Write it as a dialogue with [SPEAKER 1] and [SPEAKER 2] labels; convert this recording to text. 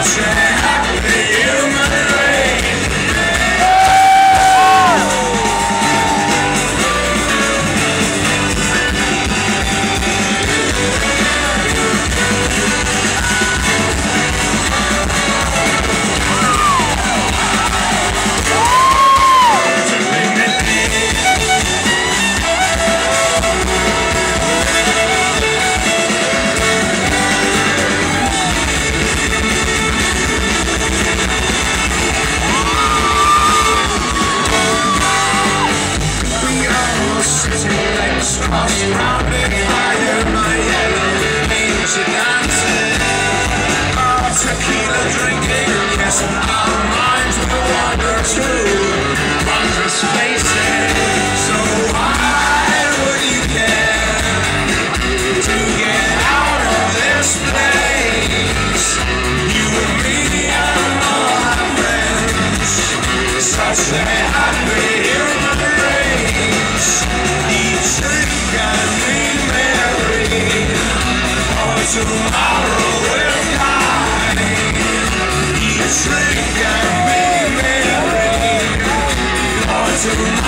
[SPEAKER 1] Russia. she oh, tequila drinking. Yes, our minds will wander So why would you care to get out of this place? You and me friends. Such a happy tomorrow will find a slave and be merry. Tomorrow.